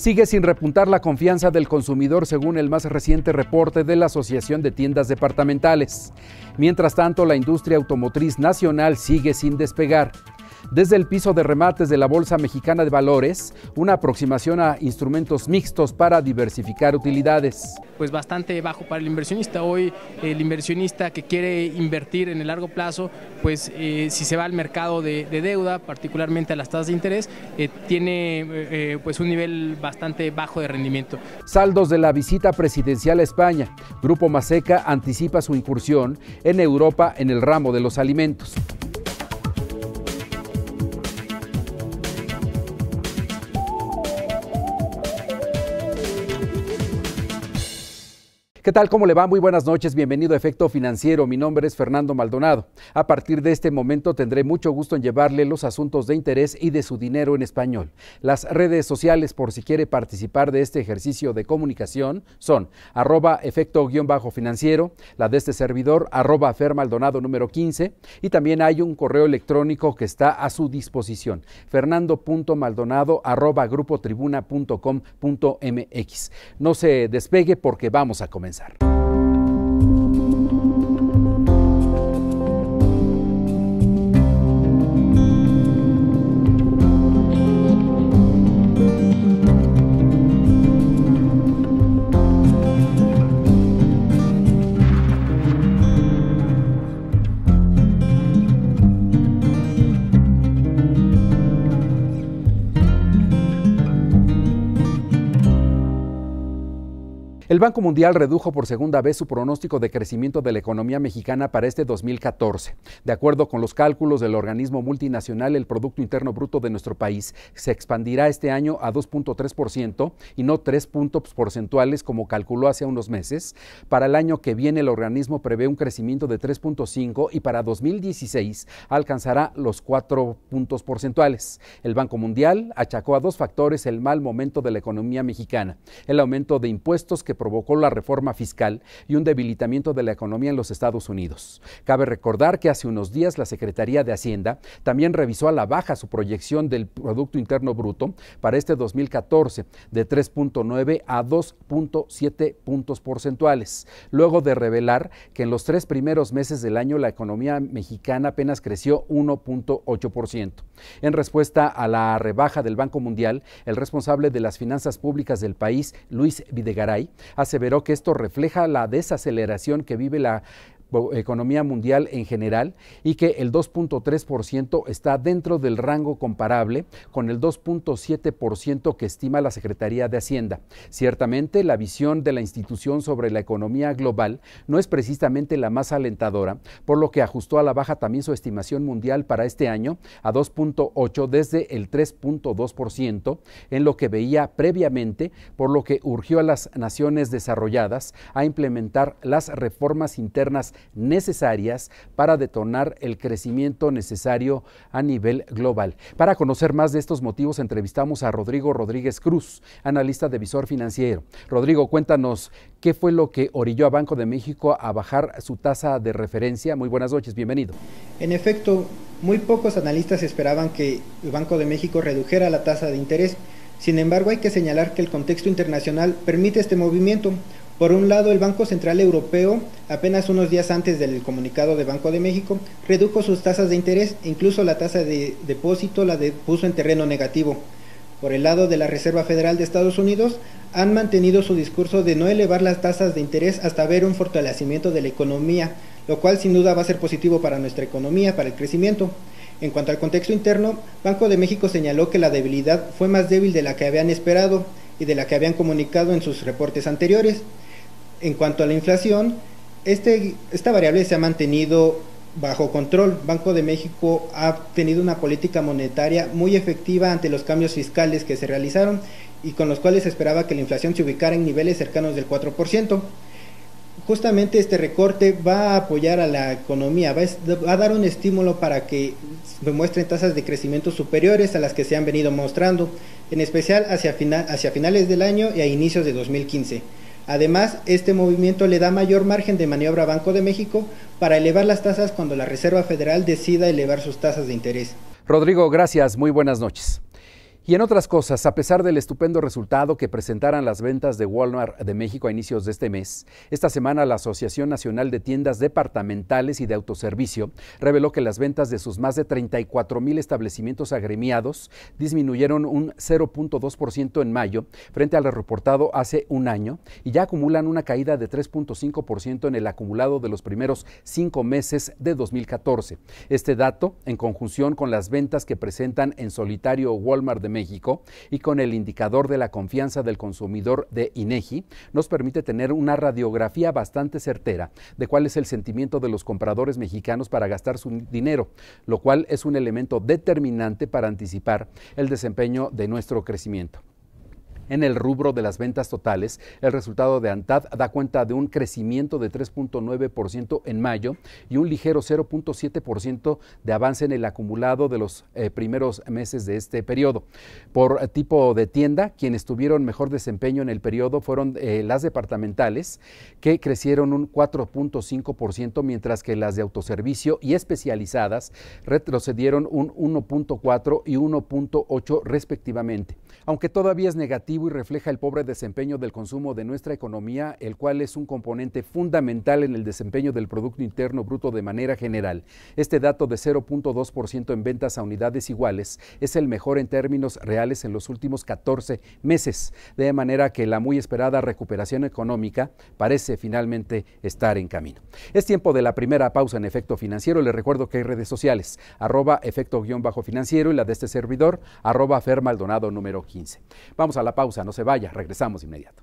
Sigue sin repuntar la confianza del consumidor según el más reciente reporte de la Asociación de Tiendas Departamentales. Mientras tanto, la industria automotriz nacional sigue sin despegar desde el piso de remates de la Bolsa Mexicana de Valores, una aproximación a instrumentos mixtos para diversificar utilidades. Pues bastante bajo para el inversionista. Hoy el inversionista que quiere invertir en el largo plazo, pues eh, si se va al mercado de, deuda, particularmente a las tasas de interés, eh, tiene eh, pues un nivel bastante bajo de rendimiento. Saldos de la visita presidencial a España. Grupo Maseca anticipa su incursión en Europa en el ramo de los alimentos. ¿Qué tal? ¿Cómo le va? Muy buenas noches. Bienvenido a Efecto Financiero. Mi nombre es Fernando Maldonado. A partir de este momento tendré mucho gusto en llevarle los asuntos de interés y de su dinero en español. Las redes sociales, por si quiere participar de este ejercicio de comunicación, son arroba efecto-financiero, la de este servidor, arroba Maldonado número 15, y también hay un correo electrónico que está a su disposición, fernando.maldonado arroba grupotribuna.com.mx. No se despegue porque vamos a comenzar. comenzar. El Banco Mundial redujo por segunda vez su pronóstico de crecimiento de la economía mexicana para este 2014. De acuerdo con los cálculos del organismo multinacional, el Producto Interno Bruto de nuestro país se expandirá este año a 2.3% y no 3 puntos porcentuales como calculó hace unos meses. Para el año que viene, el organismo prevé un crecimiento de 3.5 y para 2016 alcanzará los 4 puntos porcentuales. El Banco Mundial achacó a dos factores el mal momento de la economía mexicana, el aumento de impuestos que provocó la reforma fiscal y un debilitamiento de la economía en los Estados Unidos. Cabe recordar que hace unos días la Secretaría de Hacienda también revisó a la baja su proyección del Producto Interno Bruto para este 2014 de 3.9 a 2.7 puntos porcentuales, luego de revelar que en los tres primeros meses del año la economía mexicana apenas creció 1.8%. En respuesta a la rebaja del Banco Mundial, el responsable de las finanzas públicas del país, Luis Videgaray, aseveró que esto refleja la desaceleración que vive la economía mundial en general y que el 2.3% está dentro del rango comparable con el 2.7% que estima la Secretaría de Hacienda. Ciertamente, la visión de la institución sobre la economía global no es precisamente la más alentadora, por lo que ajustó a la baja también su estimación mundial para este año a 2.8 desde el 3.2% en lo que veía previamente, por lo que urgió a las naciones desarrolladas a implementar las reformas internas necesarias para detonar el crecimiento necesario a nivel global. Para conocer más de estos motivos, entrevistamos a Rodrigo Rodríguez Cruz, analista de visor financiero. Rodrigo, cuéntanos qué fue lo que orilló a Banco de México a bajar su tasa de referencia. Muy buenas noches, bienvenido. En efecto, muy pocos analistas esperaban que el Banco de México redujera la tasa de interés. Sin embargo, hay que señalar que el contexto internacional permite este movimiento, por un lado, el Banco Central Europeo, apenas unos días antes del comunicado de Banco de México, redujo sus tasas de interés, incluso la tasa de depósito la puso en terreno negativo. Por el lado de la Reserva Federal de Estados Unidos, han mantenido su discurso de no elevar las tasas de interés hasta ver un fortalecimiento de la economía, lo cual sin duda va a ser positivo para nuestra economía, para el crecimiento. En cuanto al contexto interno, Banco de México señaló que la debilidad fue más débil de la que habían esperado y de la que habían comunicado en sus reportes anteriores. En cuanto a la inflación, este, esta variable se ha mantenido bajo control. Banco de México ha tenido una política monetaria muy efectiva ante los cambios fiscales que se realizaron y con los cuales esperaba que la inflación se ubicara en niveles cercanos del 4%. Justamente este recorte va a apoyar a la economía, va a dar un estímulo para que muestren tasas de crecimiento superiores a las que se han venido mostrando, en especial hacia finales del año y a inicios de 2015. Además, este movimiento le da mayor margen de maniobra a Banco de México para elevar las tasas cuando la Reserva Federal decida elevar sus tasas de interés. Rodrigo, gracias. Muy buenas noches. Y en otras cosas, a pesar del estupendo resultado que presentaran las ventas de Walmart de México a inicios de este mes, esta semana la Asociación Nacional de Tiendas Departamentales y de Autoservicio reveló que las ventas de sus más de 34 mil establecimientos agremiados disminuyeron un 0.2% en mayo frente al reportado hace un año y ya acumulan una caída de 3.5% en el acumulado de los primeros cinco meses de 2014. Este dato, en conjunción con las ventas que presentan en solitario Walmart de México, México y con el indicador de la confianza del consumidor de INEGI nos permite tener una radiografía bastante certera de cuál es el sentimiento de los compradores mexicanos para gastar su dinero, lo cual es un elemento determinante para anticipar el desempeño de nuestro crecimiento. En el rubro de las ventas totales, el resultado de ANTAD da cuenta de un crecimiento de 3.9% en mayo y un ligero 0.7% de avance en el acumulado de los eh, primeros meses de este periodo. Por tipo de tienda, quienes tuvieron mejor desempeño en el periodo fueron eh, las departamentales, que crecieron un 4.5%, mientras que las de autoservicio y especializadas retrocedieron un 1.4 y 1.8 respectivamente. Aunque todavía es negativo, y refleja el pobre desempeño del consumo de nuestra economía, el cual es un componente fundamental en el desempeño del Producto Interno Bruto de manera general. Este dato de 0.2% en ventas a unidades iguales es el mejor en términos reales en los últimos 14 meses, de manera que la muy esperada recuperación económica parece finalmente estar en camino. Es tiempo de la primera pausa en efecto financiero. Les recuerdo que hay redes sociales, arroba efecto-financiero y la de este servidor, arroba Fer número 15. Vamos a la pausa no se vaya, regresamos inmediato.